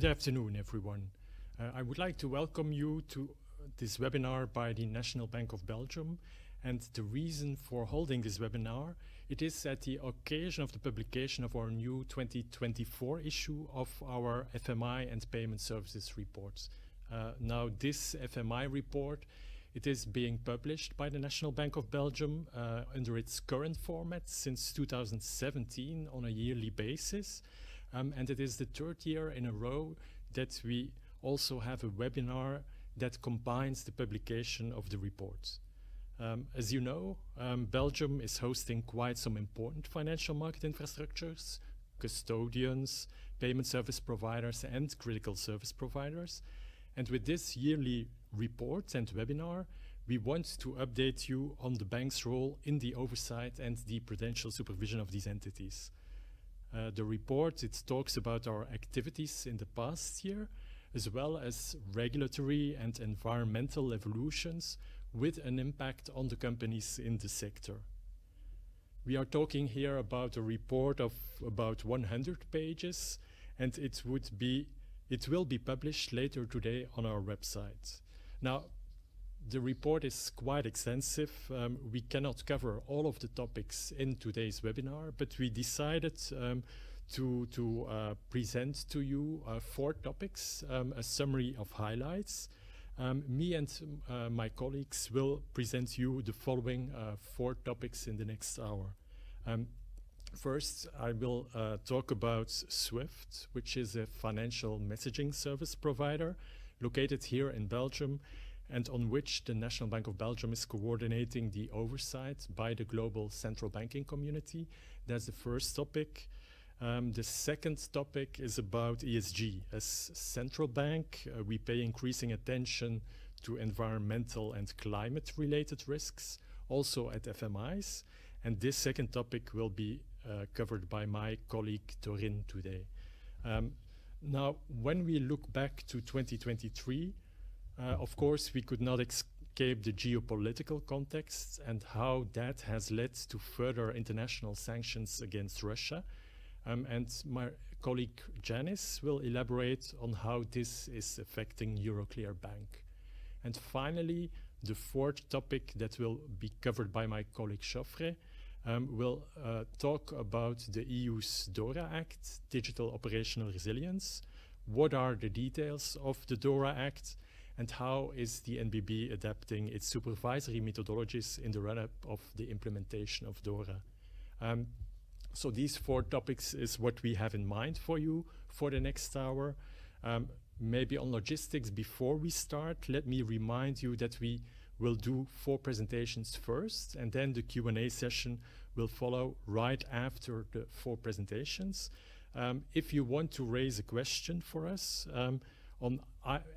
Good afternoon, everyone. Uh, I would like to welcome you to this webinar by the National Bank of Belgium. And the reason for holding this webinar, it is at the occasion of the publication of our new 2024 issue of our FMI and payment services reports. Uh, now, this FMI report, it is being published by the National Bank of Belgium uh, under its current format since 2017 on a yearly basis. Um, and it is the third year in a row that we also have a webinar that combines the publication of the report. Um, as you know, um, Belgium is hosting quite some important financial market infrastructures, custodians, payment service providers, and critical service providers. And with this yearly report and webinar, we want to update you on the bank's role in the oversight and the prudential supervision of these entities. Uh, the report, it talks about our activities in the past year, as well as regulatory and environmental evolutions with an impact on the companies in the sector. We are talking here about a report of about 100 pages, and it would be it will be published later today on our website. Now, the report is quite extensive. Um, we cannot cover all of the topics in today's webinar, but we decided um, to, to uh, present to you uh, four topics, um, a summary of highlights. Um, me and uh, my colleagues will present you the following uh, four topics in the next hour. Um, first, I will uh, talk about SWIFT, which is a financial messaging service provider located here in Belgium and on which the National Bank of Belgium is coordinating the oversight by the global central banking community. That's the first topic. Um, the second topic is about ESG. As central bank, uh, we pay increasing attention to environmental and climate related risks, also at FMIs. And this second topic will be uh, covered by my colleague Torin today. Um, now, when we look back to 2023, uh, of course, we could not escape the geopolitical context and how that has led to further international sanctions against Russia. Um, and my colleague Janice will elaborate on how this is affecting Euroclear Bank. And finally, the fourth topic that will be covered by my colleague Geoffrey um, will uh, talk about the EU's DORA Act, Digital Operational Resilience. What are the details of the DORA Act? And how is the NBB adapting its supervisory methodologies in the run-up of the implementation of DORA. Um, so these four topics is what we have in mind for you for the next hour. Um, maybe on logistics before we start, let me remind you that we will do four presentations first and then the Q&A session will follow right after the four presentations. Um, if you want to raise a question for us, um, on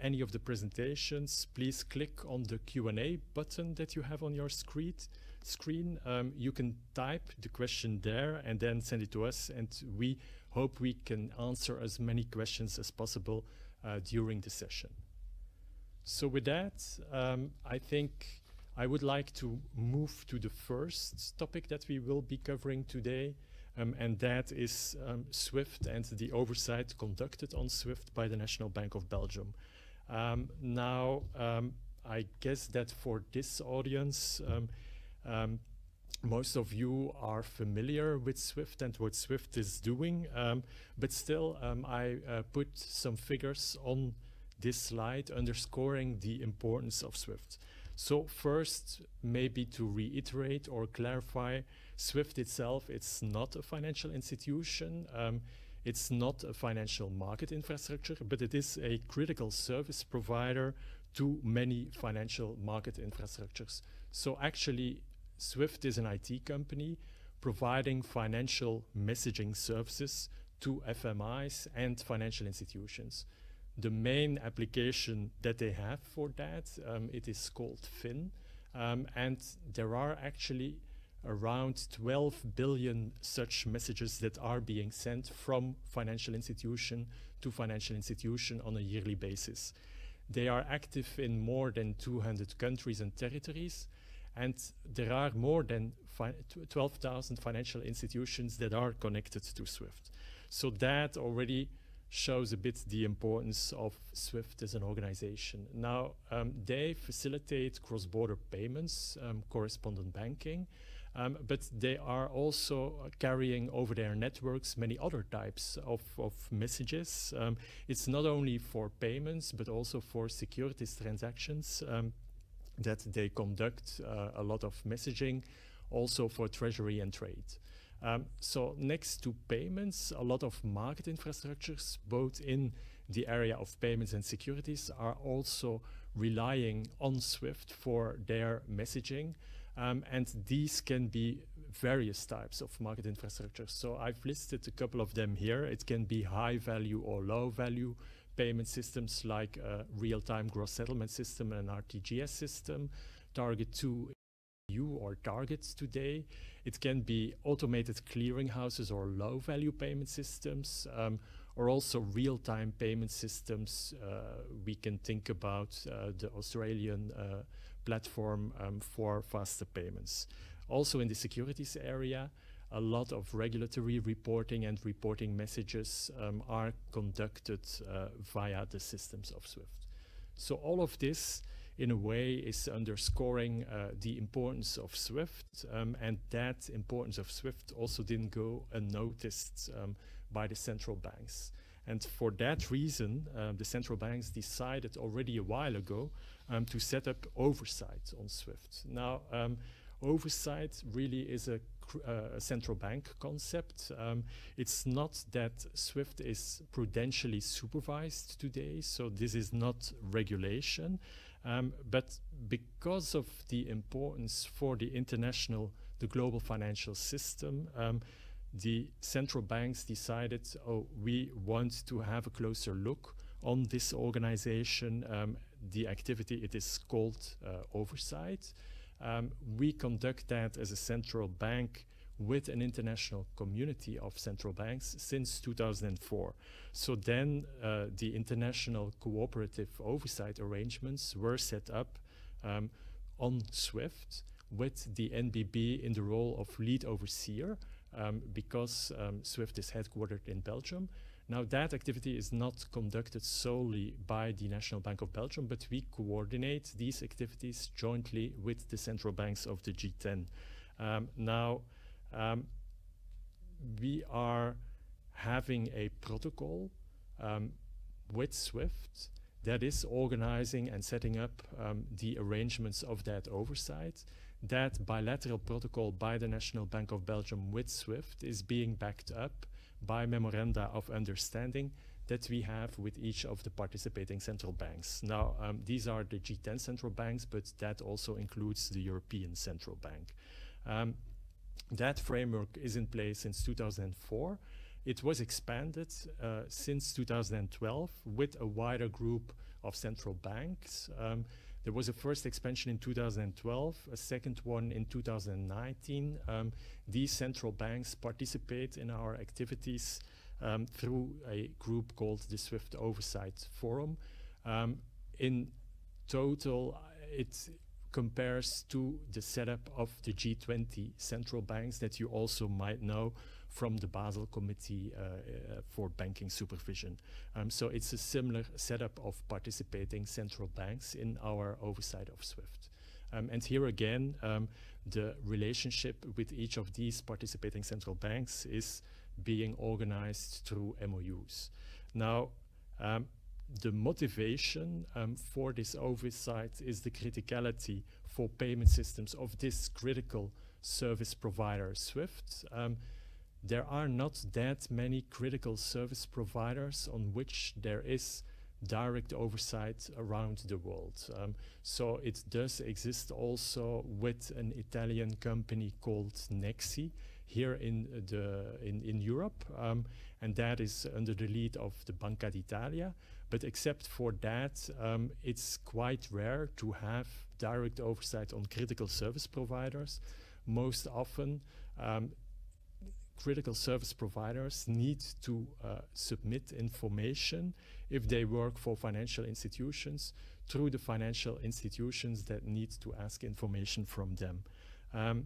any of the presentations, please click on the Q&A button that you have on your screen. screen. Um, you can type the question there and then send it to us, and we hope we can answer as many questions as possible uh, during the session. So with that, um, I think I would like to move to the first topic that we will be covering today, um, and that is um, SWIFT and the oversight conducted on SWIFT by the National Bank of Belgium. Um, now, um, I guess that for this audience, um, um, most of you are familiar with SWIFT and what SWIFT is doing, but still, I uh, put some figures on this slide underscoring the importance of SWIFT. So first, maybe to reiterate or clarify, SWIFT itself, it's not a financial institution. Um, it's not a financial market infrastructure, but it is a critical service provider to many financial market infrastructures. So actually, SWIFT is an IT company providing financial messaging services to FMIs and financial institutions. The main application that they have for that, um, it is called FIN, um, and there are actually around 12 billion such messages that are being sent from financial institution to financial institution on a yearly basis. They are active in more than 200 countries and territories, and there are more than 12,000 financial institutions that are connected to SWIFT. So that already shows a bit the importance of SWIFT as an organization. Now, um, they facilitate cross-border payments, um, correspondent banking, um, but they are also carrying over their networks many other types of, of messages. Um, it's not only for payments, but also for securities transactions um, that they conduct uh, a lot of messaging, also for treasury and trade. Um, so next to payments, a lot of market infrastructures, both in the area of payments and securities, are also relying on SWIFT for their messaging. Um, and these can be various types of market infrastructure. So I've listed a couple of them here. It can be high value or low value payment systems like a real-time gross settlement system and an RTGS system, Target 2 or targets today. It can be automated clearinghouses or low value payment systems, um, or also real time payment systems. Uh, we can think about uh, the Australian uh, platform um, for faster payments. Also, in the securities area, a lot of regulatory reporting and reporting messages um, are conducted uh, via the systems of SWIFT. So, all of this in a way is underscoring uh, the importance of SWIFT um, and that importance of SWIFT also didn't go unnoticed um, by the central banks. And for that reason, um, the central banks decided already a while ago um, to set up oversight on SWIFT. Now, um, oversight really is a, uh, a central bank concept. Um, it's not that SWIFT is prudentially supervised today, so this is not regulation. Um, but because of the importance for the international, the global financial system, um, the central banks decided, oh, we want to have a closer look on this organization. Um, the activity, it is called uh, oversight. Um, we conduct that as a central bank with an international community of central banks since 2004. So then uh, the international cooperative oversight arrangements were set up um, on SWIFT with the NBB in the role of lead overseer um, because um, SWIFT is headquartered in Belgium. Now that activity is not conducted solely by the National Bank of Belgium, but we coordinate these activities jointly with the central banks of the G10. Um, now, um, we are having a protocol um, with SWIFT that is organizing and setting up um, the arrangements of that oversight. That bilateral protocol by the National Bank of Belgium with SWIFT is being backed up by memoranda of understanding that we have with each of the participating central banks. Now, um, these are the G10 central banks, but that also includes the European Central Bank. Um, that framework is in place since 2004. It was expanded uh, since 2012 with a wider group of central banks. Um, there was a first expansion in 2012, a second one in 2019. Um, these central banks participate in our activities um, through a group called the SWIFT Oversight Forum. Um, in total, it compares to the setup of the G20 central banks that you also might know from the Basel Committee uh, uh, for Banking Supervision. Um, so it's a similar setup of participating central banks in our oversight of SWIFT. Um, and here again, um, the relationship with each of these participating central banks is being organized through MOUs. Now, um, the motivation um, for this oversight is the criticality for payment systems of this critical service provider, SWIFT. Um, there are not that many critical service providers on which there is direct oversight around the world. Um, so it does exist also with an Italian company called Nexi here in the in, in Europe, um, and that is under the lead of the Banca d'Italia. But except for that, um, it's quite rare to have direct oversight on critical service providers. Most often, um, critical service providers need to uh, submit information if they work for financial institutions through the financial institutions that need to ask information from them. Um,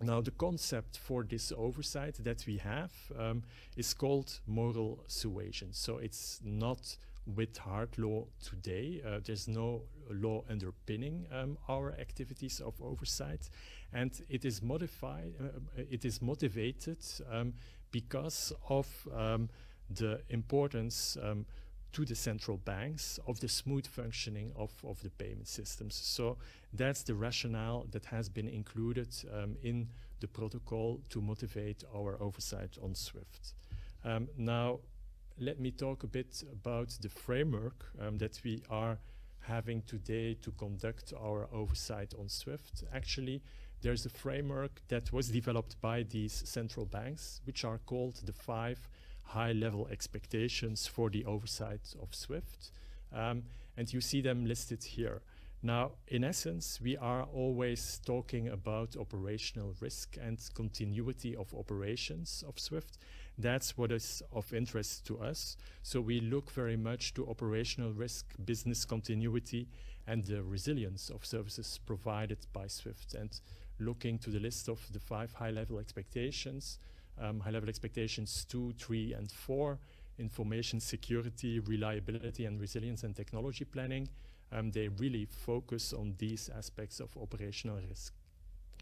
now, the concept for this oversight that we have um, is called moral suasion. So it's not with hard law today. Uh, there's no law underpinning um, our activities of oversight, and it is modified. Uh, it is motivated um, because of um, the importance um, to the central banks of the smooth functioning of, of the payment systems. So that's the rationale that has been included um, in the protocol to motivate our oversight on SWIFT. Um, now, let me talk a bit about the framework um, that we are having today to conduct our oversight on SWIFT. Actually, there's a framework that was developed by these central banks, which are called the five high-level expectations for the oversight of SWIFT. Um, and you see them listed here. Now, in essence, we are always talking about operational risk and continuity of operations of SWIFT. That's what is of interest to us. So we look very much to operational risk, business continuity, and the resilience of services provided by SWIFT. And looking to the list of the five high-level expectations, um, high-level expectations two, three, and four, information security, reliability, and resilience and technology planning, um, they really focus on these aspects of operational risk.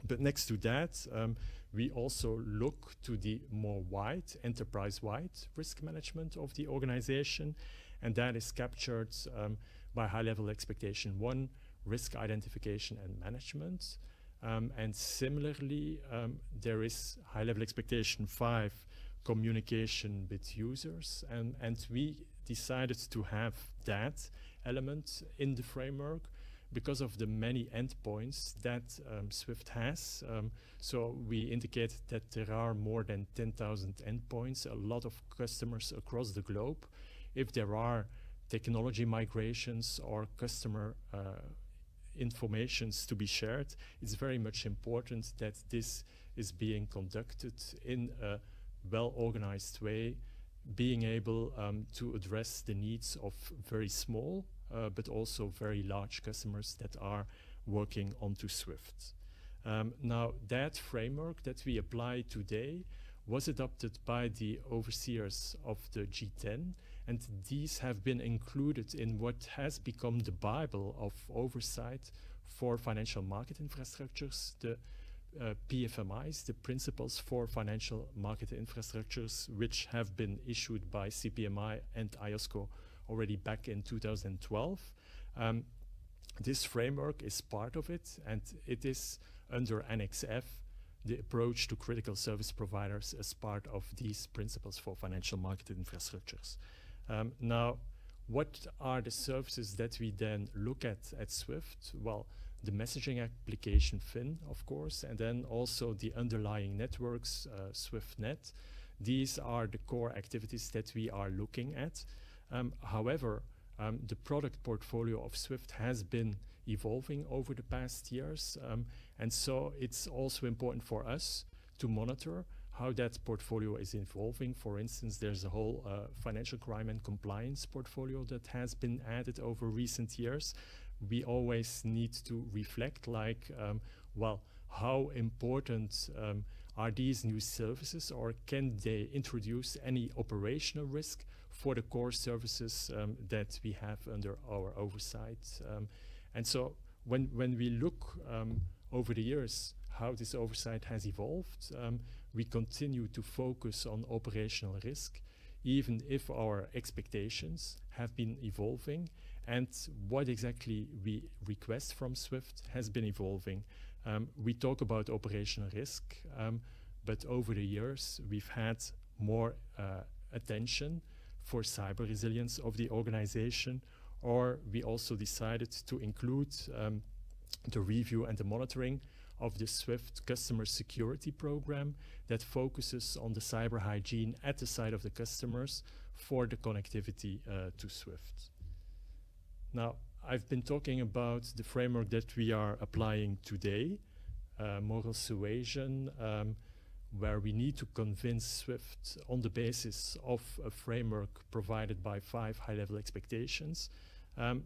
But next to that, um, we also look to the more wide, enterprise-wide risk management of the organization, and that is captured um, by high-level expectation one, risk identification and management. Um, and similarly, um, there is high-level expectation five, communication with users, and, and we decided to have that element in the framework because of the many endpoints that um, Swift has. Um, so we indicate that there are more than 10,000 endpoints, a lot of customers across the globe. If there are technology migrations or customer uh, informations to be shared, it's very much important that this is being conducted in a well-organized way being able um, to address the needs of very small uh, but also very large customers that are working onto Swift. Um, now that framework that we apply today was adopted by the overseers of the G10 and these have been included in what has become the Bible of oversight for financial market infrastructures, the uh, PFMIs, the Principles for Financial Market Infrastructures, which have been issued by CPMI and IOSCO already back in 2012. Um, this framework is part of it, and it is under Annex F, the approach to critical service providers as part of these principles for financial market infrastructures. Um, now, what are the services that we then look at at Swift? Well, the messaging application FIN, of course, and then also the underlying networks, uh, SwiftNet. These are the core activities that we are looking at. Um, however, um, the product portfolio of Swift has been evolving over the past years, um, and so it's also important for us to monitor how that portfolio is evolving. For instance, there's a whole uh, financial crime and compliance portfolio that has been added over recent years, we always need to reflect like, um, well, how important um, are these new services or can they introduce any operational risk for the core services um, that we have under our oversight? Um, and so when, when we look um, over the years how this oversight has evolved, um, we continue to focus on operational risk even if our expectations have been evolving and what exactly we request from Swift has been evolving. Um, we talk about operational risk, um, but over the years we've had more uh, attention for cyber resilience of the organization, or we also decided to include um, the review and the monitoring of the Swift customer security program that focuses on the cyber hygiene at the side of the customers for the connectivity uh, to Swift. Now, I've been talking about the framework that we are applying today, uh, moral suasion, um, where we need to convince SWIFT on the basis of a framework provided by five high-level expectations. Um,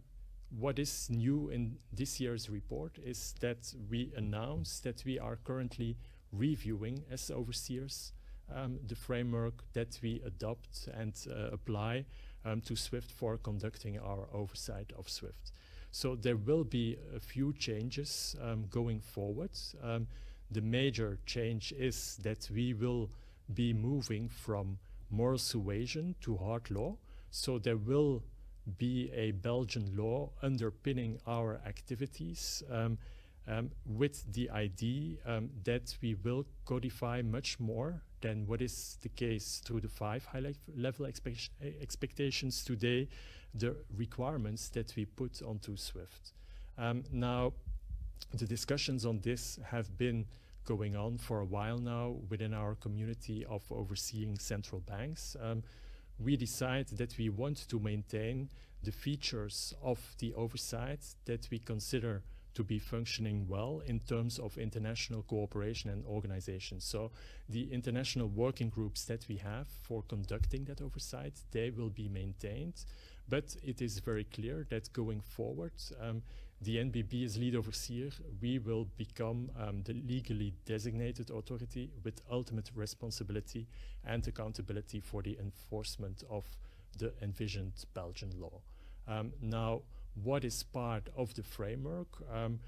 what is new in this year's report is that we announce that we are currently reviewing as overseers um, the framework that we adopt and uh, apply um, to SWIFT for conducting our oversight of SWIFT. So there will be a few changes um, going forward. Um, the major change is that we will be moving from moral suasion to hard law. So there will be a Belgian law underpinning our activities um, um, with the idea um, that we will codify much more than what is the case through the five high le level expect expectations today, the requirements that we put onto SWIFT. Um, now, the discussions on this have been going on for a while now within our community of overseeing central banks. Um, we decide that we want to maintain the features of the oversight that we consider to be functioning well in terms of international cooperation and organization. So the international working groups that we have for conducting that oversight, they will be maintained. But it is very clear that going forward, um, the NBB as lead overseer, we will become um, the legally designated authority with ultimate responsibility and accountability for the enforcement of the envisioned Belgian law. Um, now, what is part of the framework. Um,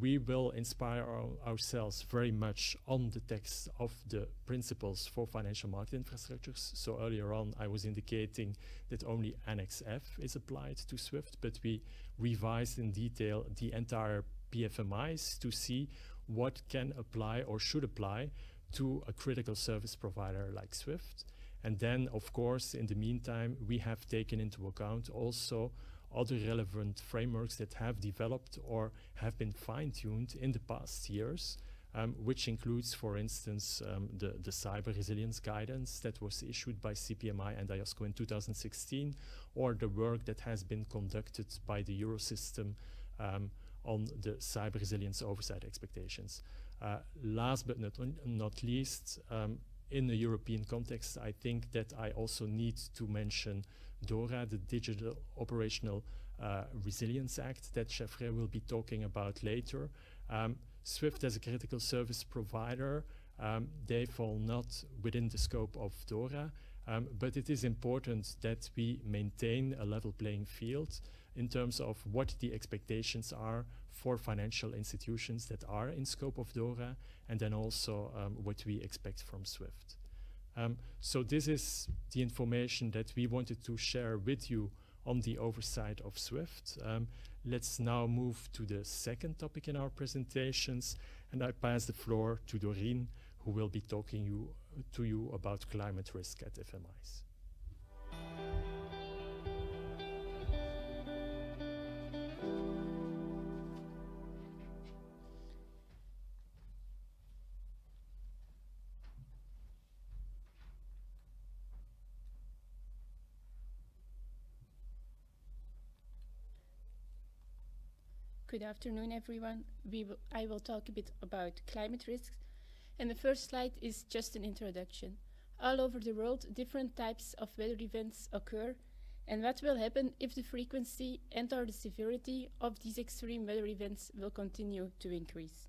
we will inspire our, ourselves very much on the text of the principles for financial market infrastructures. So earlier on, I was indicating that only Annex F is applied to SWIFT, but we revised in detail the entire PFMIs to see what can apply or should apply to a critical service provider like SWIFT. And then, of course, in the meantime, we have taken into account also other relevant frameworks that have developed or have been fine-tuned in the past years, um, which includes, for instance, um, the, the cyber resilience guidance that was issued by CPMI and IOSCO in 2016, or the work that has been conducted by the Eurosystem um, on the cyber resilience oversight expectations. Uh, last but not, not least, um, in the European context, I think that I also need to mention DORA, the Digital Operational uh, Resilience Act that Geoffrey will be talking about later. Um, SWIFT as a critical service provider, um, they fall not within the scope of DORA, um, but it is important that we maintain a level playing field in terms of what the expectations are for financial institutions that are in scope of DORA, and then also um, what we expect from SWIFT. Um, so this is the information that we wanted to share with you on the oversight of SWIFT. Um, let's now move to the second topic in our presentations, and I pass the floor to Doreen, who will be talking you, to you about climate risk at FMIs. Good afternoon, everyone. I will talk a bit about climate risks. And the first slide is just an introduction. All over the world, different types of weather events occur. And what will happen if the frequency and or the severity of these extreme weather events will continue to increase?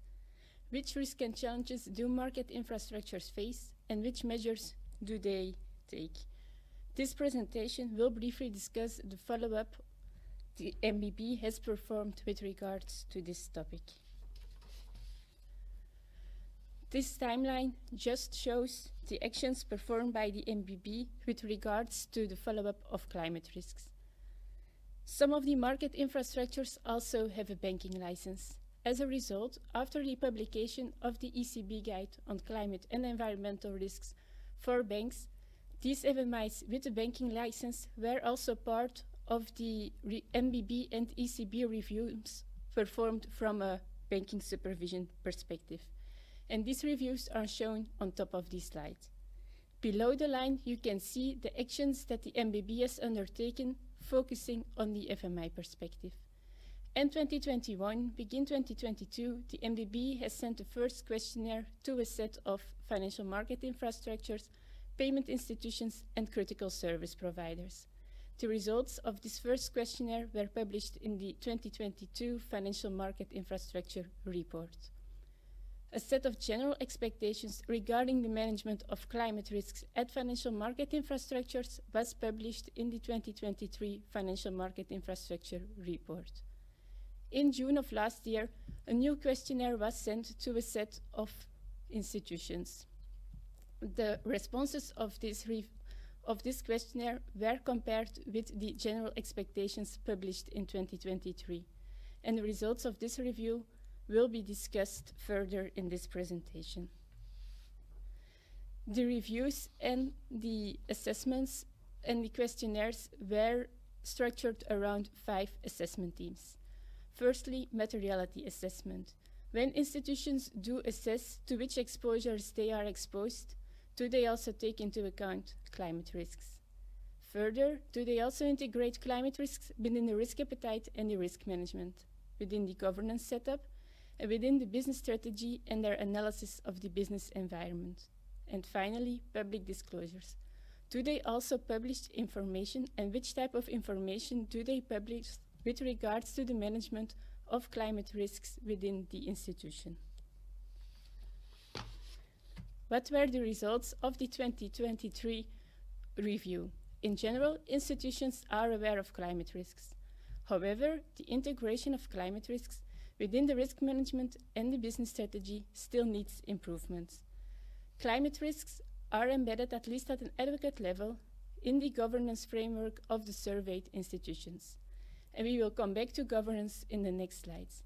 Which risks and challenges do market infrastructures face and which measures do they take? This presentation will briefly discuss the follow-up the NBB has performed with regards to this topic. This timeline just shows the actions performed by the NBB with regards to the follow-up of climate risks. Some of the market infrastructures also have a banking license. As a result, after the publication of the ECB guide on climate and environmental risks for banks, these FMIs with a banking license were also part of the NBB and ECB reviews performed from a banking supervision perspective. And these reviews are shown on top of this slide. Below the line, you can see the actions that the NBB has undertaken, focusing on the FMI perspective. In 2021, begin 2022, the NBB has sent the first questionnaire to a set of financial market infrastructures, payment institutions, and critical service providers. The results of this first questionnaire were published in the 2022 Financial Market Infrastructure Report. a set of general expectations regarding the management of climate risks at financial market infrastructures was published in the 2023 Financial Market Infrastructure Report. In June of last year, a new questionnaire was sent to a set of institutions. The responses of this, of this questionnaire were compared with the general expectations published in 2023, and the results of this review will be discussed further in this presentation. The reviews and the assessments and the questionnaires were structured around five assessment themes. Firstly, materiality assessment. When institutions do assess to which exposures they are exposed, do they also take into account climate risks? Further, do they also integrate climate risks within the risk appetite and the risk management, within the governance setup, and within the business strategy and their analysis of the business environment? And finally, public disclosures. Do they also publish information and which type of information do they publish with regards to the management of climate risks within the institution. What were the results of the 2023 review? In general, institutions are aware of climate risks. However, the integration of climate risks within the risk management and the business strategy still needs improvements. Climate risks are embedded at least at an adequate level in the governance framework of the surveyed institutions and we will come back to governance in the next slides.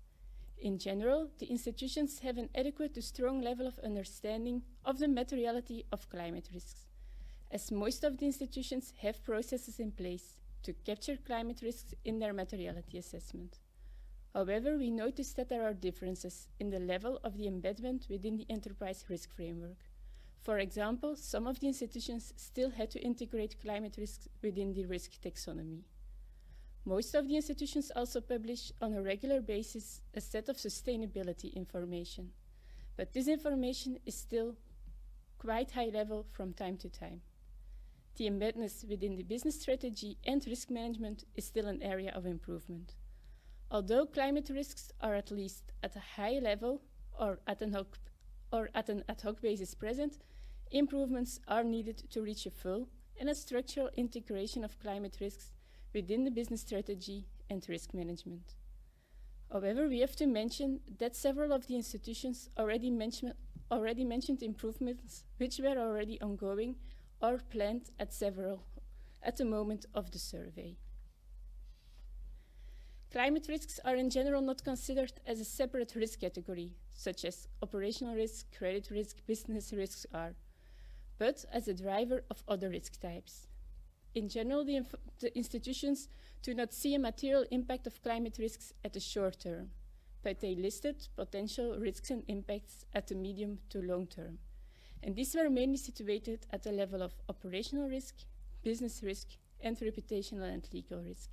In general, the institutions have an adequate to strong level of understanding of the materiality of climate risks, as most of the institutions have processes in place to capture climate risks in their materiality assessment. However, we notice that there are differences in the level of the embedment within the enterprise risk framework. For example, some of the institutions still had to integrate climate risks within the risk taxonomy. Most of the institutions also publish on a regular basis a set of sustainability information, but this information is still quite high level from time to time. The embeddedness within the business strategy and risk management is still an area of improvement. Although climate risks are at least at a high level or at an, hoc, or at an ad hoc basis present, improvements are needed to reach a full and a structural integration of climate risks within the business strategy and risk management. However, we have to mention that several of the institutions already, already mentioned improvements which were already ongoing or planned at several at the moment of the survey. Climate risks are in general not considered as a separate risk category, such as operational risk, credit risk, business risks are, but as a driver of other risk types. In general, the, the, institutions do not see a material impact of climate risks at the short term, but they listed potential risks and impacts at the medium to long term. And these were mainly situated at the level of operational risk, business risk, and reputational and legal risk.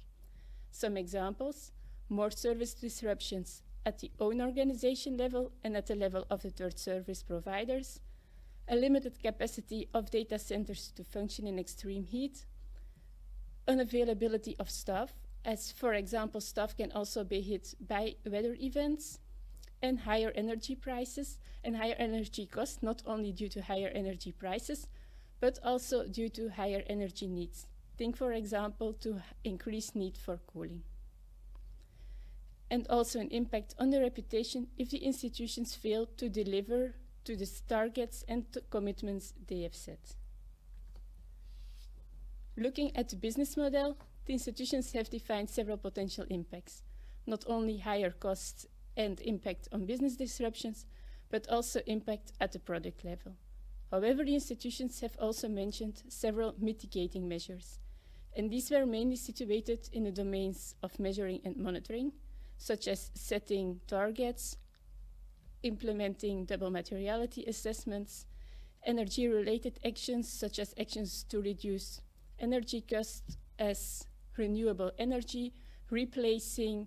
Some examples, more service disruptions at the own organization level and at the level of the third service providers, a limited capacity of data centers to function in extreme heat, unavailability of staff, as for example, staff can also be hit by weather events and higher energy prices and higher energy costs, not only due to higher energy prices, but also due to higher energy needs. Think, for example, to increased need for cooling. And also an impact on the reputation if the institutions fail to deliver to the targets and commitments they have set. Looking at the business model, the institutions have defined several potential impacts, not only higher costs and impact on business disruptions, but also impact at the product level. However, the institutions have also mentioned several mitigating measures, and these were mainly situated in the domains of measuring and monitoring, such as setting targets, implementing double materiality assessments, energy-related actions such as actions to reduce energy costs as renewable energy, replacing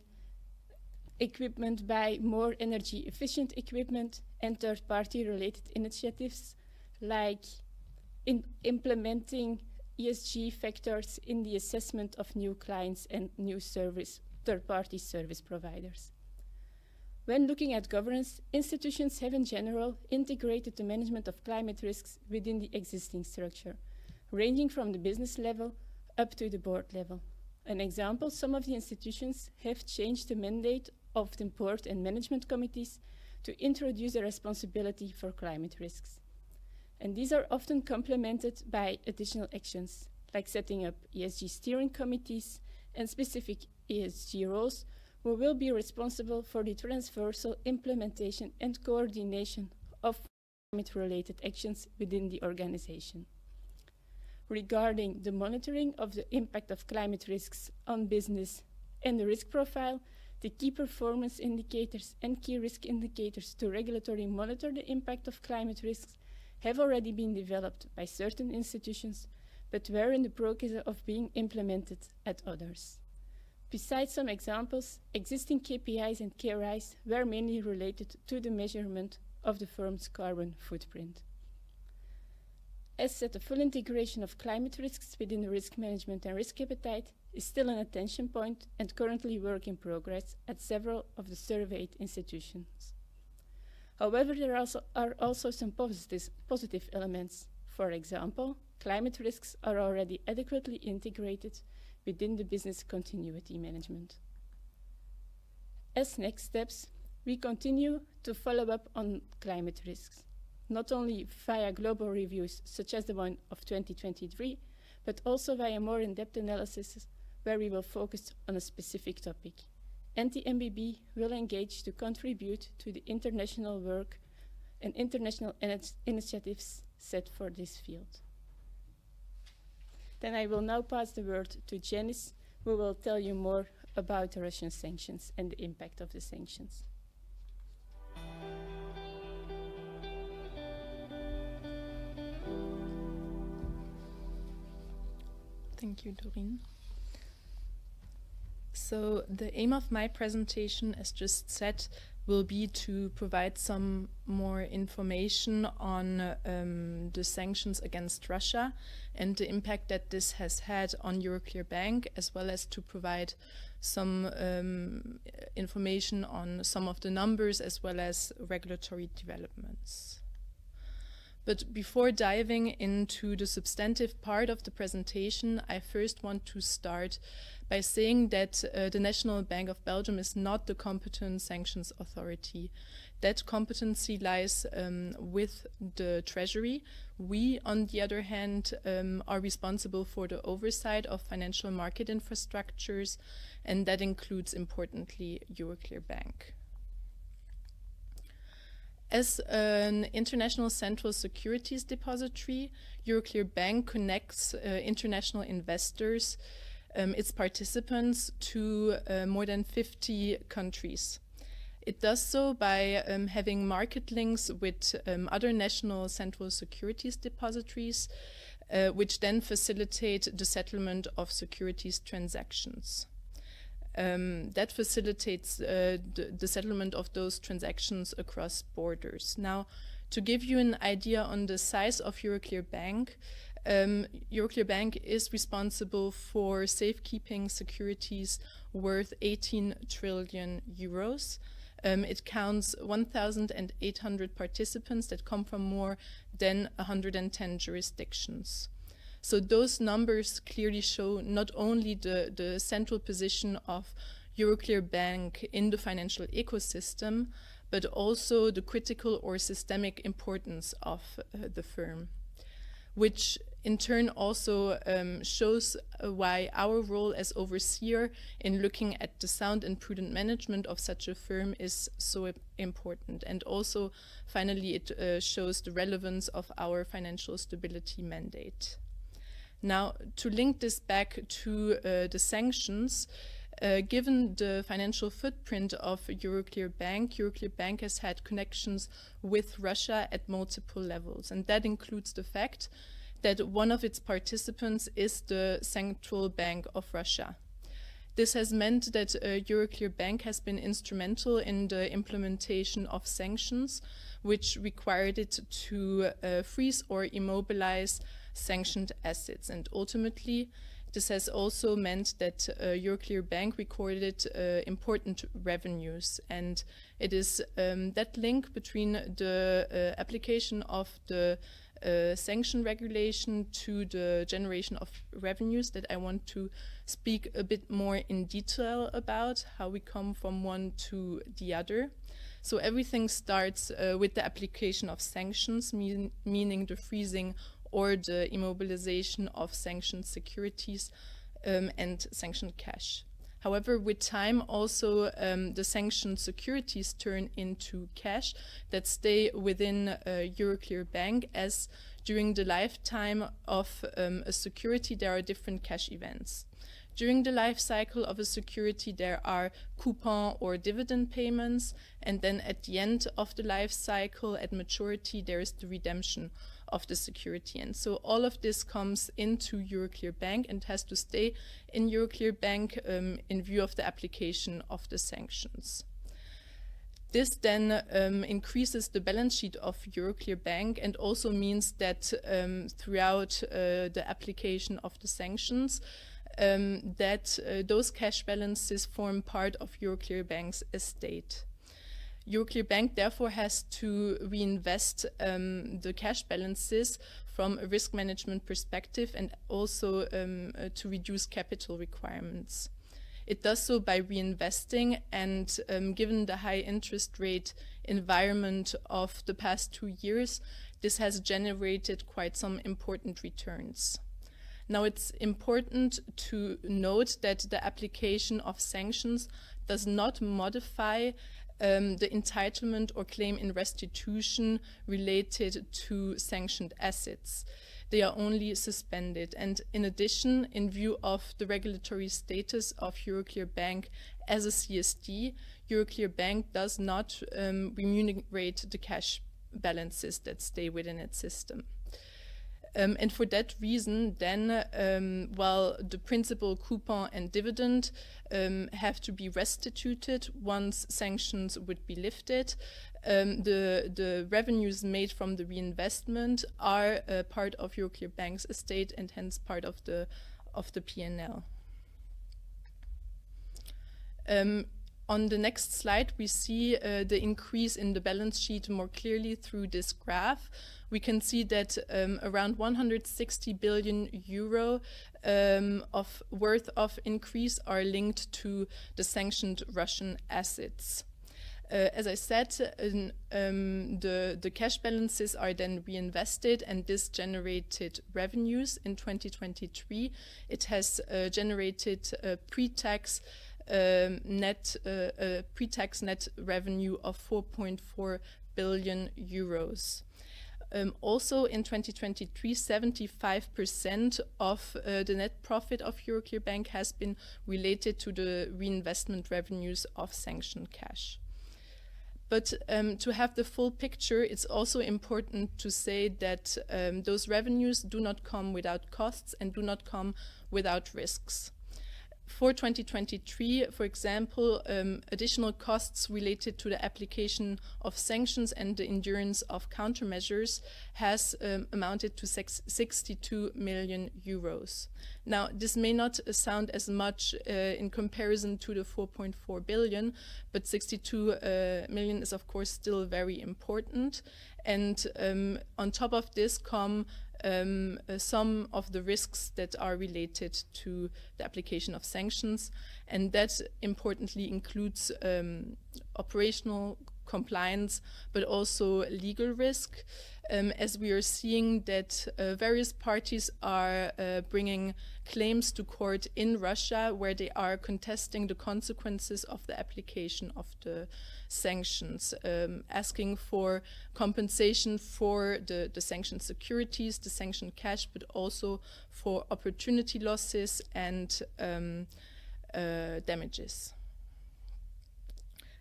equipment by more energy efficient equipment and third party related initiatives like in implementing ESG factors in the assessment of new clients and new service third party service providers. When looking at governance, institutions have in general integrated the management of climate risks within the existing structure, ranging from the business level up to the board level. An example, some of the institutions have changed the mandate of the board and management committees to introduce a responsibility for climate risks. And these are often complemented by additional actions, like setting up ESG steering committees and specific ESG roles who will be responsible for the transversal implementation and coordination of climate-related actions within the organization. Regarding the monitoring of the impact of climate risks on business and the risk profile, the key performance indicators and key risk indicators to regulatory monitor the impact of climate risks have already been developed by certain institutions, but were in the process of being implemented at others. Besides some examples, existing KPIs and KRIs were mainly related to the measurement of the firm's carbon footprint. As the full integration of climate risks within the risk management and risk appetite is still an attention point and currently work in progress at several of the surveyed institutions. However, there also are also some positive elements. For example, climate risks are already adequately integrated within the business continuity management. As next steps, we continue to follow up on climate risks, not only via global reviews such as the one of 2023, but also via more in-depth analysis where we will focus on a specific topic. And the NBB will engage to contribute to the international work and international initiatives set for this field. Then I will now pass the word to Janice, who will tell you more about the Russian sanctions and the impact of the sanctions. Thank you, Doreen. So the aim of my presentation, as just said, will be to provide some more information on um, the sanctions against Russia and the impact that this has had on Euroclear Bank, as well as to provide some um, information on some of the numbers as well as regulatory developments. But before diving into the substantive part of the presentation, I first want to start by saying that uh, the National Bank of Belgium is not the competent sanctions authority. That competency lies um, with the Treasury. We, on the other hand, um, are responsible for the oversight of financial market infrastructures, and that includes, importantly, Euroclear Bank. As an international central securities depository, Euroclear Bank connects uh, international investors um, its participants to uh, more than 50 countries. It does so by um, having market links with um, other national central securities depositories, uh, which then facilitate the settlement of securities transactions. Um, that facilitates uh, the, the, settlement of those transactions across borders. Now, to give you an idea on the size of Euroclear Bank, um, Euroclear Bank is responsible for safekeeping securities worth 18 trillion euros. Um, it counts 1,800 participants that come from more than 110 jurisdictions. So those numbers clearly show not only the, the central position of Euroclear Bank in the financial ecosystem, but also the critical or systemic importance of uh, the firm, which in turn also um, shows uh, why our role as overseer in looking at the sound and prudent management of such a firm is so important. And also, finally, it uh, shows the relevance of our financial stability mandate. Now, to link this back to uh, the sanctions, uh, given the financial footprint of Euroclear Bank, Euroclear Bank has had connections with Russia at multiple levels. And that includes the fact that one of its participants is the Central Bank of Russia. This has meant that uh, Euroclear Bank has been instrumental in the implementation of sanctions, which required it to uh, freeze or immobilize sanctioned assets. And ultimately, This has also meant that uh, Euroclear Bank recorded uh, important revenues, and it is um, that link between the uh, application of the uh, sanction regulation to the generation of revenues that I want to speak a bit more in detail about how we come from one to the other. So everything starts uh, with the application of sanctions, mean, meaning the freezing or the immobilization of sanctioned securities um, and sanctioned cash. However, with time, also um, the sanctioned securities turn into cash that stay within Euroclear Bank as during the lifetime of um, a security, there are different cash events. During the life cycle of a security, there are coupon or dividend payments, and then at the end of the life cycle, at maturity, there is the redemption of the security. And so all of this comes into Euroclear Bank and has to stay in Euroclear Bank um, in view of the application of the sanctions. This then um, increases the balance sheet of Euroclear Bank and also means that um, throughout uh, the application of the sanctions, um, that uh, those cash balances form part of Euroclear Bank's estate. Euroclear Bank therefore has to reinvest um, the cash balances from a risk management perspective and also um, uh, to reduce capital requirements. It does so by reinvesting and um, given the high interest rate environment of the past two years, this has generated quite some important returns. Now it's important to note that the application of sanctions does not modify um, the entitlement or claim in restitution related to sanctioned assets. They are only suspended. And in addition, in view of the regulatory status of Euroclear Bank as a CSD, Euroclear Bank does not um, remunerate the cash balances that stay within its system. Um, and for that reason, then, um, while the principal coupon and dividend um, have to be restituted once sanctions would be lifted, um, the, the revenues made from the reinvestment are uh, part of Euroclear Bank's estate and hence part of the, of the PNL. On the next slide, we see uh, the increase in the balance sheet more clearly through this graph. We can see that um, around 160 billion euro um, of worth of increase are linked to the sanctioned Russian assets. Uh, as I said, um, the, the cash balances are then reinvested and this generated revenues in 2023. It has uh, generated pre-tax um, net uh, pre-tax net revenue of 4.4 billion euros. Um, also in 2023, 75% of uh, the net profit of Euroclear Bank has been related to the reinvestment revenues of sanctioned cash. But um, to have the full picture, it's also important to say that um, those revenues do not come without costs and do not come without risks for 2023, for example, um, additional costs related to the application of sanctions and the endurance of countermeasures has um, amounted to 62 million euros. Now, this may not sound as much uh, in comparison to the 4.4 billion, but 62 uh, million is of course still very important. And um, on top of this come um, uh, some of the risks that are related to the application of sanctions. And that importantly includes um, operational compliance, but also legal risk, um, as we are seeing that uh, various parties are uh, bringing claims to court in Russia where they are contesting the consequences of the application of the sanctions, um, asking for compensation for the, the sanctioned securities, the sanctioned cash, but also for opportunity losses and um, uh, damages.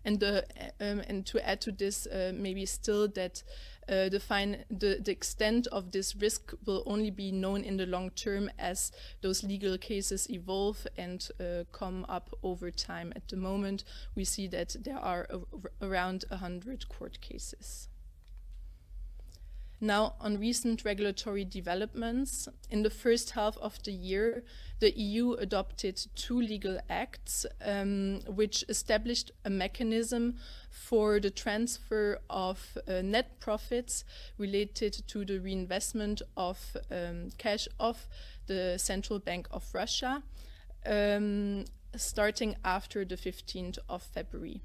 And, the, um, and to add to this, uh, maybe still that uh, the, the, the extent of this risk will only be known in the long term as those legal cases evolve and uh, come up over time. At the moment, we see that there are around 100 court cases. Now, on recent regulatory developments, in the first half of the year, the EU adopted two legal acts um, which established a mechanism for the transfer of uh, net profits related to the reinvestment of um, cash of the Central Bank of Russia, um, starting after the 15th of February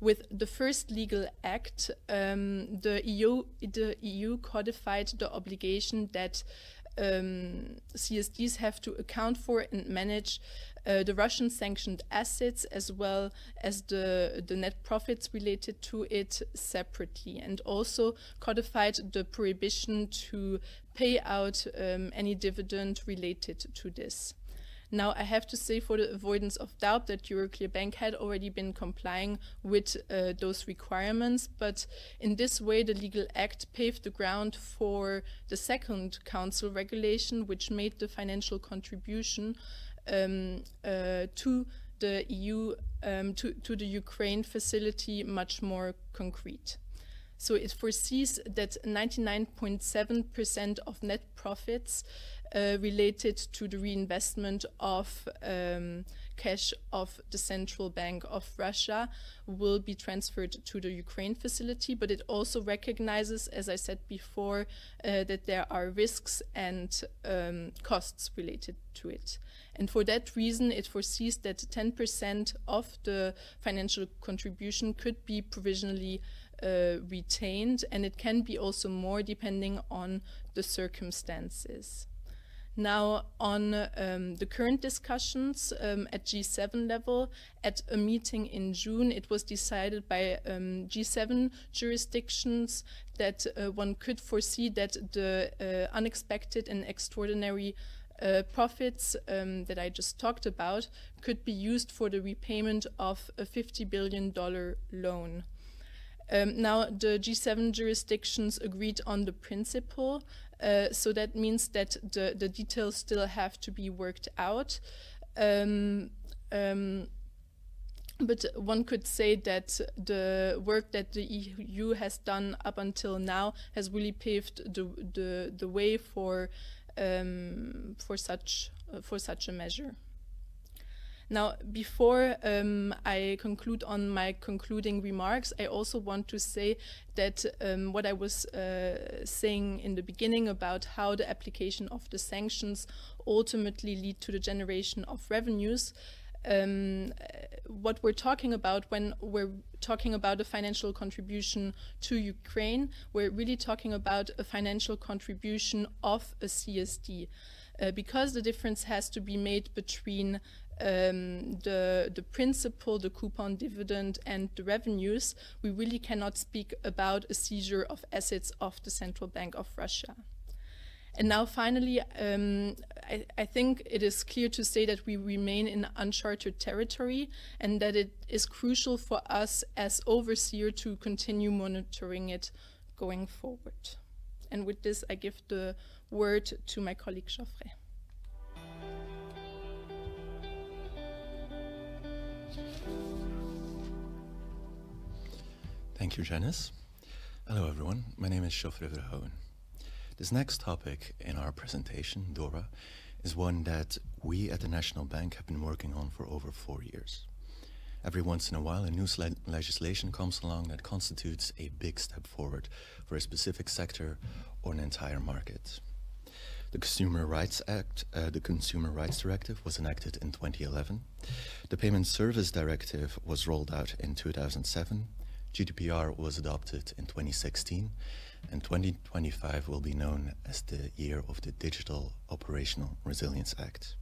with the first legal act, um, the EU the EU codified the obligation that um, CSDs have to account for and manage uh, the Russian sanctioned assets as well as the, the net profits related to it separately, and also codified the prohibition to pay out um, any dividend related to this. Now, I have to say, for the avoidance of doubt, that Euroclear Bank had already been complying with uh, those requirements, but in this way, the legal act paved the ground for the second Council regulation, which made the financial contribution um, uh, to the EU, um, to, to the Ukraine facility much more concrete. So it foresees that 99.7% of net profits uh, related to the reinvestment of um, cash of the Central Bank of Russia will be transferred to the Ukraine facility, but it also recognizes, as I said before, uh, that there are risks and um, costs related to it. And for that reason, it foresees that 10% of the financial contribution could be provisionally uh, retained, and it can be also more depending on the circumstances. Now, on um, the current discussions um, at G7 level, at a meeting in June, it was decided by um, G7 jurisdictions that uh, one could foresee that the uh, unexpected and extraordinary uh, profits um, that I just talked about could be used for the repayment of a $50 billion loan. Um, now, the G7 jurisdictions agreed on the principle, uh, so that means that the, the details still have to be worked out. Um, um, but one could say that the work that the EU has done up until now has really paved the the, the way for um, for such uh, for such a measure. Now, before um, I conclude on my concluding remarks, I also want to say that um, what I was uh, saying in the beginning about how the application of the sanctions ultimately lead to the generation of revenues, um, what we're talking about when we're talking about a financial contribution to Ukraine, we're really talking about a financial contribution of a CSD. Uh, because the difference has to be made between um, the, the principal, the coupon dividend, and the revenues, we really cannot speak about a seizure of assets of the Central Bank of Russia. And now finally, um, I, I, think it is clear to say that we remain in uncharted territory and that it is crucial for us as overseer to continue monitoring it going forward. And with this, I give the word to my colleague Geoffrey. Thank you, Janice. Hello, everyone. My name is Geoffrey Verhoeven. This next topic in our presentation, DORA, is one that we at the National Bank have been working on for over four years. Every once in a while, a new le legislation comes along that constitutes a big step forward for a specific sector or an entire market. The Consumer Rights Act, uh, the Consumer Rights Directive was enacted in 2011. The Payment Service Directive was rolled out in 2007 GDPR was adopted in 2016, and 2025 will be known as the year of the Digital Operational Resilience Act.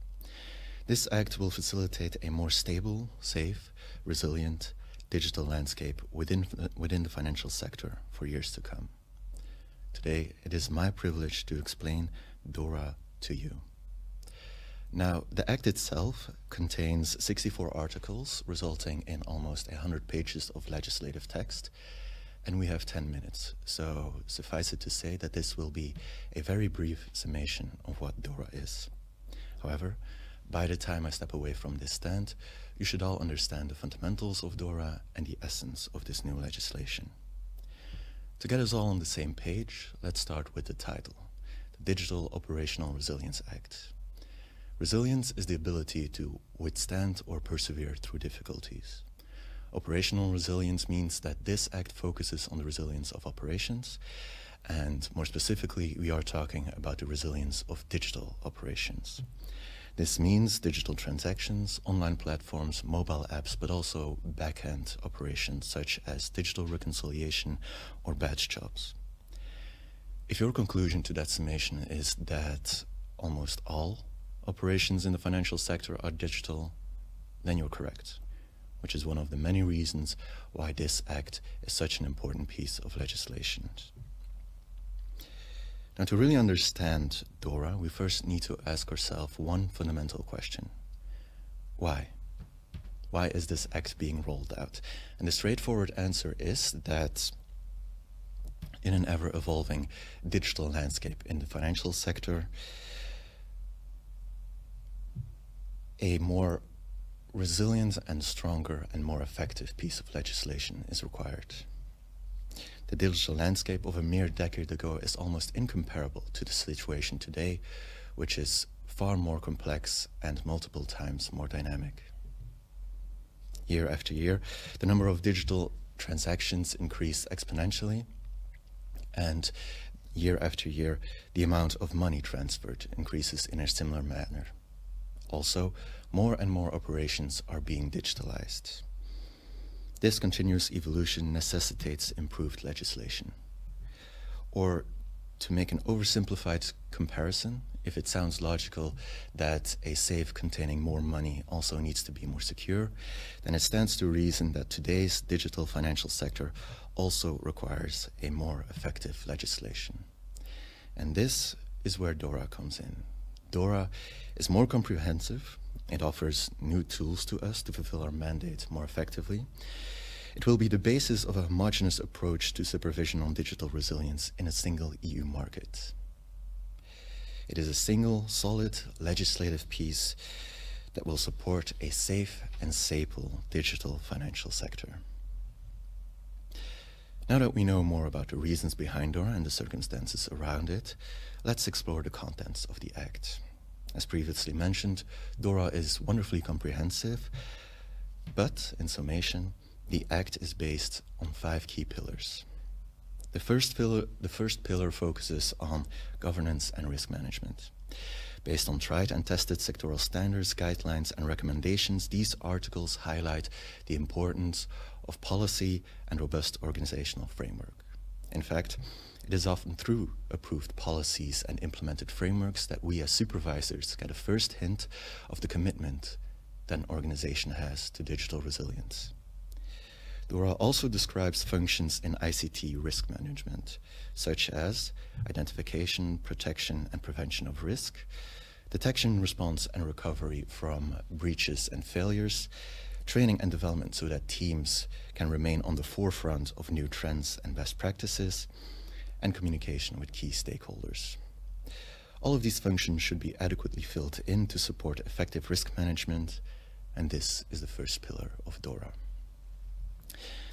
This act will facilitate a more stable, safe, resilient digital landscape within, within the financial sector for years to come. Today, it is my privilege to explain DORA to you. Now, the Act itself contains 64 articles, resulting in almost 100 pages of legislative text, and we have 10 minutes. So suffice it to say that this will be a very brief summation of what DORA is. However, by the time I step away from this stand, you should all understand the fundamentals of DORA and the essence of this new legislation. To get us all on the same page, let's start with the title, the Digital Operational Resilience Act. Resilience is the ability to withstand or persevere through difficulties. Operational resilience means that this act focuses on the resilience of operations, and more specifically, we are talking about the resilience of digital operations. This means digital transactions, online platforms, mobile apps, but also back-end operations such as digital reconciliation or batch jobs. If your conclusion to that summation is that almost all operations in the financial sector are digital, then you're correct, which is one of the many reasons why this act is such an important piece of legislation. Now, to really understand DORA, we first need to ask ourselves one fundamental question. Why? Why is this act being rolled out? And the straightforward answer is that in an ever-evolving digital landscape in the financial sector, a more resilient and stronger and more effective piece of legislation is required. The digital landscape of a mere decade ago is almost incomparable to the situation today, which is far more complex and multiple times more dynamic. Year after year, the number of digital transactions increase exponentially, and year after year, the amount of money transferred increases in a similar manner. Also, more and more operations are being digitalized. This continuous evolution necessitates improved legislation. Or to make an oversimplified comparison, if it sounds logical that a safe containing more money also needs to be more secure, then it stands to reason that today's digital financial sector also requires a more effective legislation. And this is where DORA comes in. DORA is more comprehensive, it offers new tools to us to fulfill our mandate more effectively. It will be the basis of a homogeneous approach to supervision on digital resilience in a single EU market. It is a single, solid legislative piece that will support a safe and stable digital financial sector. Now that we know more about the reasons behind DORA and the circumstances around it, let's explore the contents of the Act. As previously mentioned, DORA is wonderfully comprehensive, but in summation, the Act is based on five key pillars. The first pillar, the first pillar focuses on governance and risk management. Based on tried and tested sectoral standards, guidelines, and recommendations, these articles highlight the importance of policy and robust organizational framework. In fact, it is often through approved policies and implemented frameworks that we as supervisors get a first hint of the commitment that an organization has to digital resilience. DORA also describes functions in ICT risk management, such as identification, protection, and prevention of risk, detection, response, and recovery from breaches and failures, training and development so that teams can remain on the forefront of new trends and best practices, and communication with key stakeholders. All of these functions should be adequately filled in to support effective risk management, and this is the first pillar of DORA.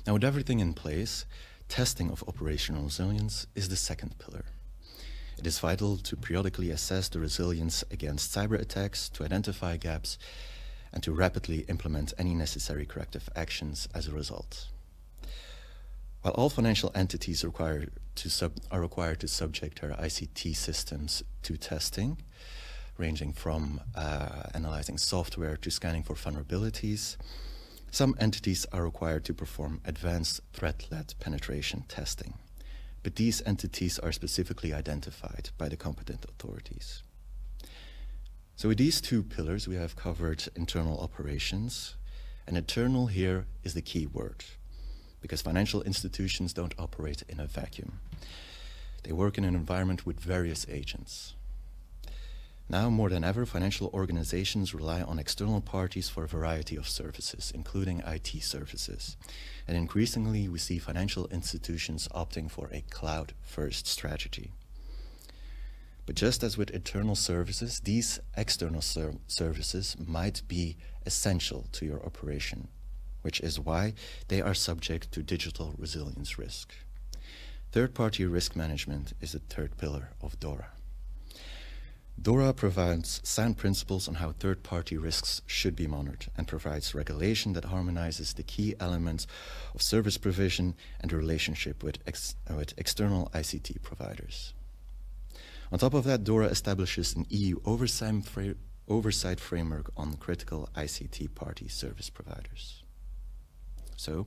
Now, with everything in place, testing of operational resilience is the second pillar. It is vital to periodically assess the resilience against cyber attacks, to identify gaps, and to rapidly implement any necessary corrective actions as a result. While all financial entities require are required to subject their ICT systems to testing, ranging from uh, analyzing software to scanning for vulnerabilities, some entities are required to perform advanced threat-led penetration testing. But these entities are specifically identified by the competent authorities. So with these two pillars, we have covered internal operations, and internal here is the key word because financial institutions don't operate in a vacuum. They work in an environment with various agents. Now more than ever, financial organizations rely on external parties for a variety of services, including IT services. And increasingly, we see financial institutions opting for a cloud-first strategy. But just as with internal services, these external ser services might be essential to your operation which is why they are subject to digital resilience risk. Third-party risk management is the third pillar of DORA. DORA provides sound principles on how third-party risks should be monitored and provides regulation that harmonizes the key elements of service provision and the relationship with, ex with external ICT providers. On top of that, DORA establishes an EU oversight, fra oversight framework on critical ICT party service providers. So,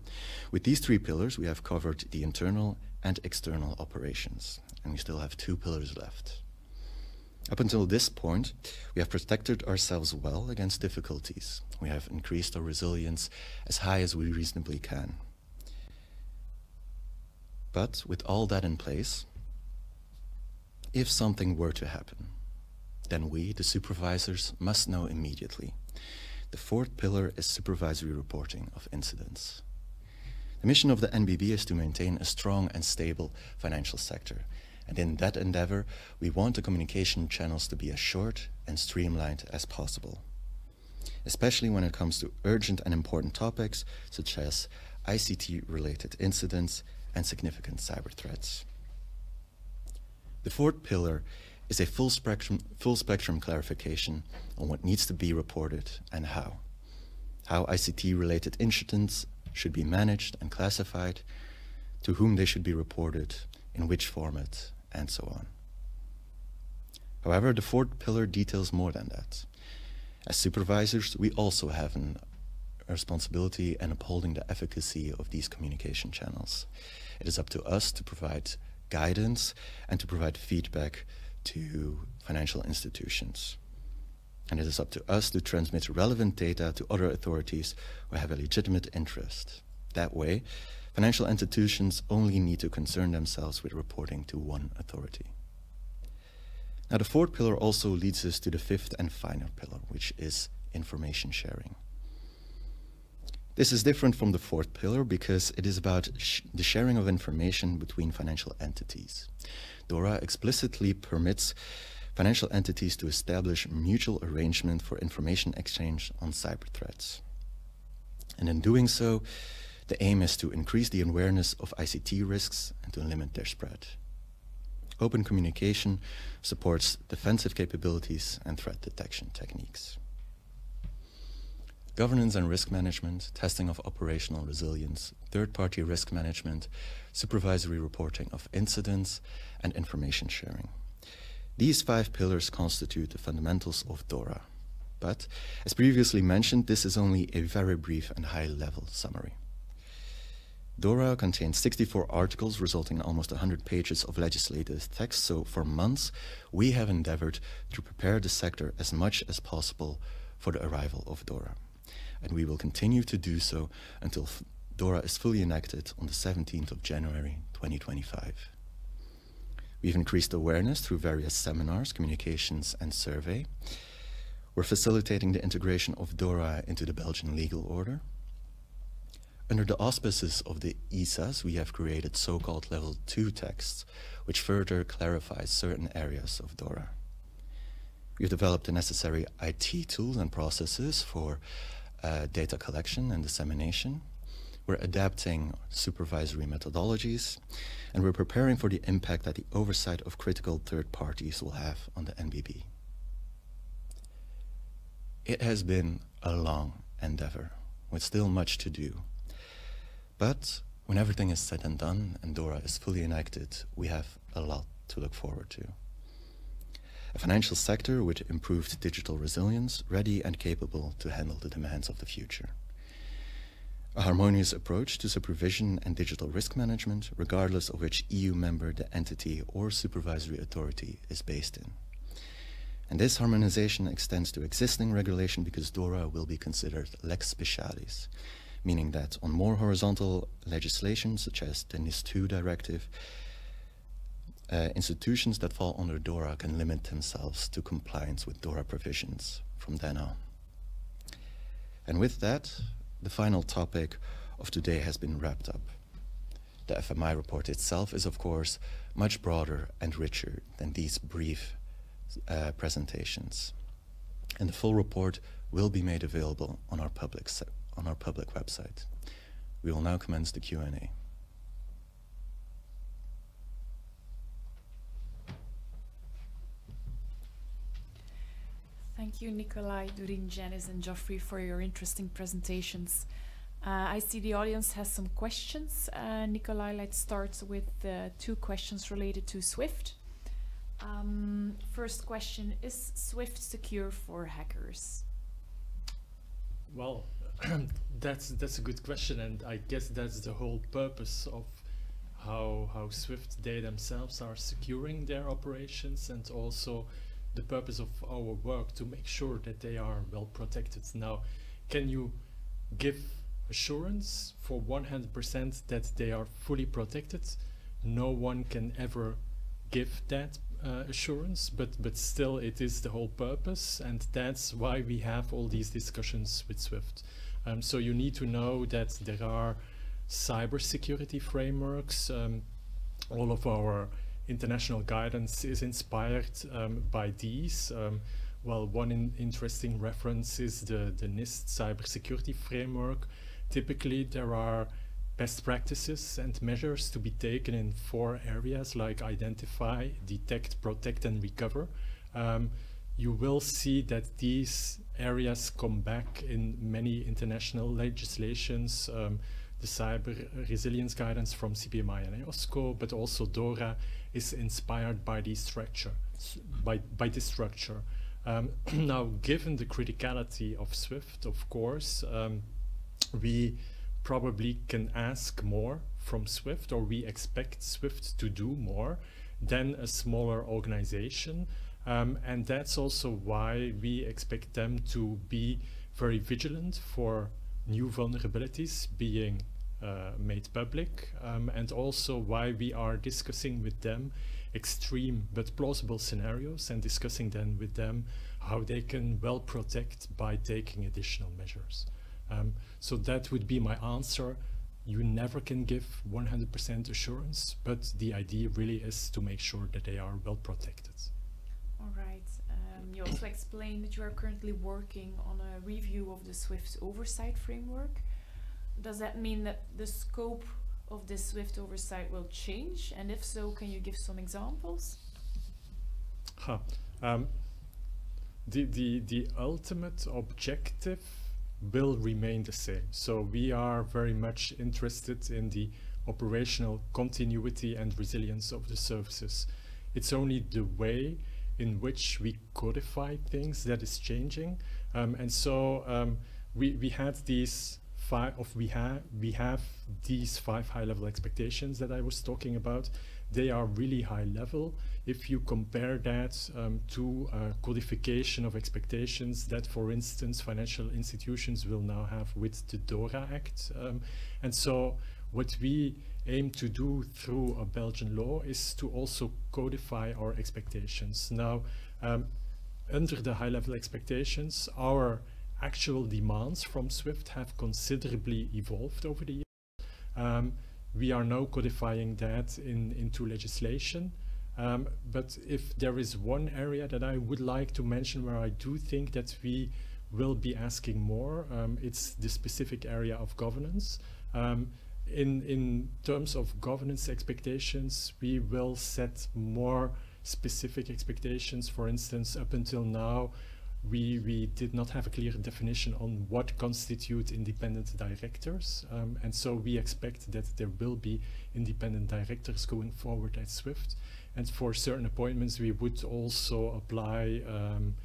with these three pillars, we have covered the internal and external operations, and we still have two pillars left. Up until this point, we have protected ourselves well against difficulties. We have increased our resilience as high as we reasonably can. But with all that in place, if something were to happen, then we, the supervisors, must know immediately. The fourth pillar is supervisory reporting of incidents. The mission of the NBB is to maintain a strong and stable financial sector. And in that endeavor, we want the communication channels to be as short and streamlined as possible, especially when it comes to urgent and important topics such as ICT-related incidents and significant cyber threats. The fourth pillar is a full spectrum, full spectrum clarification on what needs to be reported and how. How ICT-related incidents should be managed and classified, to whom they should be reported, in which format, and so on. However, the fourth pillar details more than that. As supervisors, we also have a responsibility in upholding the efficacy of these communication channels. It is up to us to provide guidance and to provide feedback to financial institutions. And it is up to us to transmit relevant data to other authorities who have a legitimate interest. That way, financial institutions only need to concern themselves with reporting to one authority. Now, the fourth pillar also leads us to the fifth and final pillar, which is information sharing. This is different from the fourth pillar because it is about sh the sharing of information between financial entities. DORA explicitly permits financial entities to establish mutual arrangement for information exchange on cyber threats. And in doing so, the aim is to increase the awareness of ICT risks and to limit their spread. Open communication supports defensive capabilities and threat detection techniques. Governance and risk management, testing of operational resilience, third-party risk management, supervisory reporting of incidents, and information sharing. These five pillars constitute the fundamentals of DORA. But, as previously mentioned, this is only a very brief and high-level summary. DORA contains 64 articles resulting in almost 100 pages of legislative text, so for months we have endeavored to prepare the sector as much as possible for the arrival of DORA. And we will continue to do so until DORA is fully enacted on the 17th of January 2025. We've increased awareness through various seminars, communications, and survey. We're facilitating the integration of DORA into the Belgian legal order. Under the auspices of the ESAs, we have created so-called level 2 texts, which further clarifies certain areas of DORA. We've developed the necessary IT tools and processes for uh, data collection and dissemination. We're adapting supervisory methodologies, and we're preparing for the impact that the oversight of critical third parties will have on the NBB. It has been a long endeavor, with still much to do. But when everything is said and done and DORA is fully enacted, we have a lot to look forward to. A financial sector with improved digital resilience, ready and capable to handle the demands of the future a harmonious approach to supervision and digital risk management, regardless of which EU member the entity or supervisory authority is based in. And this harmonization extends to existing regulation because DORA will be considered lex specialis, meaning that on more horizontal legislation, such as the NIS2 directive, uh, institutions that fall under DORA can limit themselves to compliance with DORA provisions from then on. And with that, the final topic of today has been wrapped up. The FMI report itself is, of course, much broader and richer than these brief uh, presentations. And the full report will be made available on our public, on our public website. We will now commence the Q&A. Thank you, Nikolai, Doreen, Janice, and Geoffrey, for your interesting presentations. Uh, I see the audience has some questions. Uh, Nicolai, let's start with uh, two questions related to SWIFT. Um, first question Is SWIFT secure for hackers? Well, that's that's a good question, and I guess that's the whole purpose of how how Swift they themselves are securing their operations, and also the purpose of our work to make sure that they are well protected. Now, can you give assurance for 100% that they are fully protected? No one can ever give that uh, assurance, but but still it is the whole purpose, and that's why we have all these discussions with Swift. Um, so you need to know that there are cybersecurity frameworks. Um, all of our international guidance is inspired um, by these. Um, well, one in interesting reference is the, the NIST cybersecurity framework. Typically, there are best practices and measures to be taken in four areas like identify, detect, protect, and recover. Um, you will see that these areas come back in many international legislations, um, the cyber resilience guidance from CPMI and IOSCO, but also DORA is inspired by this structure. By, by this structure. Um, now, given the criticality of SWIFT, of course, um, we probably can ask more from Swift or we expect Swift to do more than a smaller organization. Um, and that's also why we expect them to be very vigilant for new vulnerabilities being uh, made public um, and also why we are discussing with them extreme but plausible scenarios and discussing then with them how they can well protect by taking additional measures. Um, so that would be my answer. You never can give 100% assurance, but the idea really is to make sure that they are well protected. You also explained that you are currently working on a review of the SWIFT oversight framework. Does that mean that the scope of this SWIFT oversight will change? And if so, can you give some examples? Huh. Um, the, the, the ultimate objective will remain the same. So we are very much interested in the operational continuity and resilience of the services. It's only the way in which we codify things that is changing. Um, and so um, we, we had these five of we have we have these five high level expectations that I was talking about they are really high level. If you compare that um, to uh, codification of expectations that, for instance, financial institutions will now have with the DORA Act. Um, and so what we aim to do through a Belgian law is to also codify our expectations. Now, um, under the high-level expectations, our actual demands from SWIFT have considerably evolved over the years. Um, we are now codifying that in, into legislation. Um, but if there is one area that I would like to mention where I do think that we will be asking more, um, it's the specific area of governance. In, in terms of governance expectations, we will set more specific expectations. For instance, up until now, we, we did not have a clear definition on what constitute independent directors. Um, and so we expect that there will be independent directors going forward at SWIFT. And for certain appointments, we would also apply um,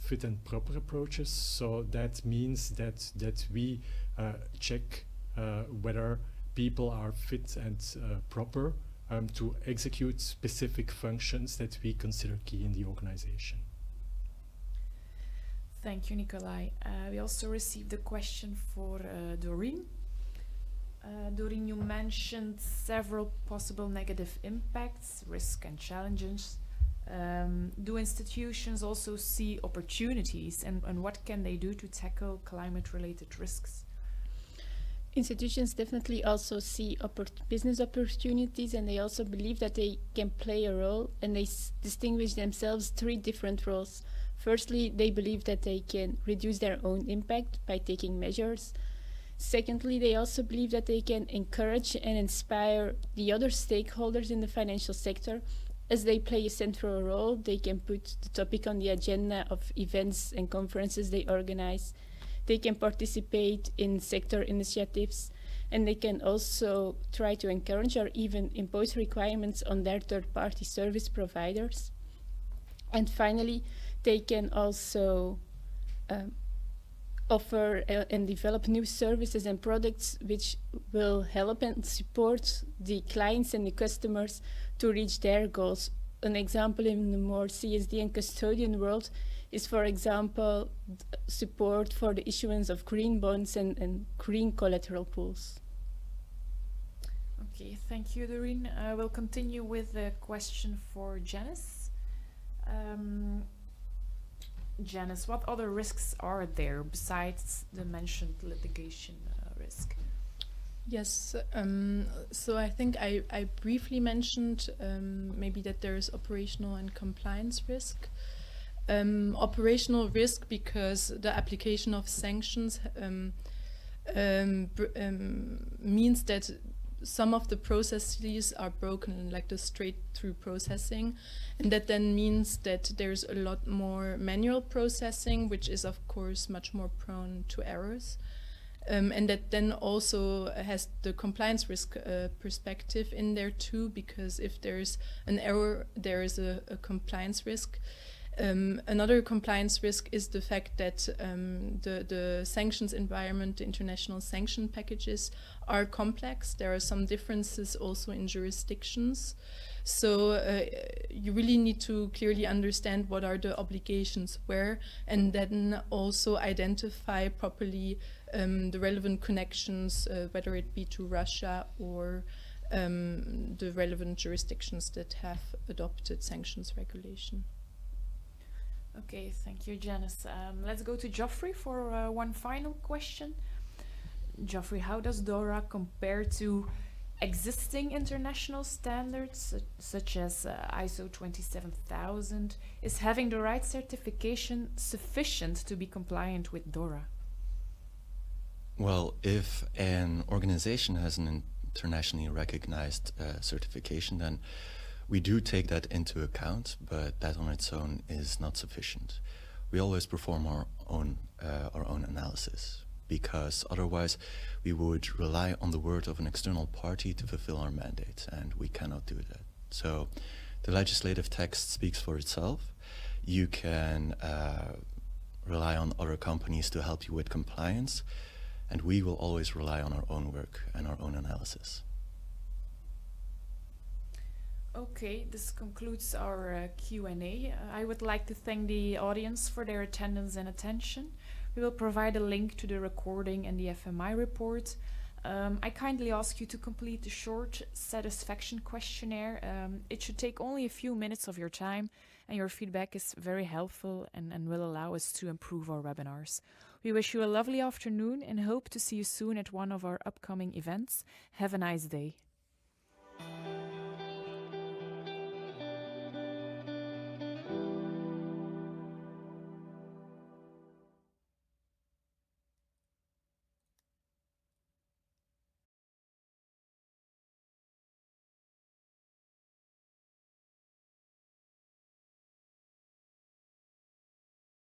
fit and proper approaches. So that means that, that we uh, check uh, whether people are fit and uh, proper um, to execute specific functions that we consider key in the organization. Thank you, Nicolai. Uh, we also received a question for uh, Doreen. Uh, Doreen, you mentioned several possible negative impacts, risks and challenges. Um, do institutions also see opportunities and, and what can they do to tackle climate-related risks? Institutions definitely also see oppor business opportunities and they also believe that they can play a role and they distinguish themselves three different roles. Firstly, they believe that they can reduce their own impact by taking measures. Secondly, they also believe that they can encourage and inspire the other stakeholders in the financial sector As they play a central role, they can put the topic on the agenda of events and conferences they organize. They can participate in sector initiatives, and they can also try to encourage or even impose requirements on their third-party service providers. And finally, they can also um, offer uh, and develop new services and products which will help and support the clients and the customers to reach their goals. An example in the more CSD and custodian world is, for example, support for the issuance of green bonds and, and green collateral pools. Okay, thank you, Doreen. Uh, we'll continue with a question for Janice. Um, Janice, what other risks are there besides the mentioned litigation uh, risk? Yes, um, so I think I, I briefly mentioned um, maybe that there is operational and compliance risk. Um, operational risk because the application of sanctions um, um, um, means that some of the processes are broken, like the straight-through processing, and that then means that there's a lot more manual processing, which is of course much more prone to errors. Um, and that then also has the compliance risk uh, perspective in there too, because if there's an error, there is a, a compliance risk. Um, another compliance risk is the fact that um, the, the sanctions environment, the international sanction packages, are complex. There are some differences also in jurisdictions. So uh, you really need to clearly understand what are the obligations where, and then also identify properly um, the relevant connections, uh, whether it be to Russia or um, the relevant jurisdictions that have adopted sanctions regulation. Okay, thank you, Janice. Um, let's go to Geoffrey for uh, one final question. Geoffrey, how does DORA compare to existing international standards such as uh, ISO 27000? Is having the right certification sufficient to be compliant with DORA? Well, if an organization has an internationally recognized uh, certification, then we do take that into account, but that on its own is not sufficient. We always perform our own, uh, our own analysis because otherwise we would rely on the word of an external party to fulfill our mandate, and we cannot do that. So the legislative text speaks for itself. You can uh, rely on other companies to help you with compliance, and we will always rely on our own work and our own analysis. Okay, this concludes our uh, Q&A. Uh, I would like to thank the audience for their attendance and attention. We will provide a link to the recording and the FMI report. Um, I kindly ask you to complete the short satisfaction questionnaire. Um, it should take only a few minutes of your time and your feedback is very helpful and, and will allow us to improve our webinars. We wish you a lovely afternoon and hope to see you soon at one of our upcoming events. Have a nice day.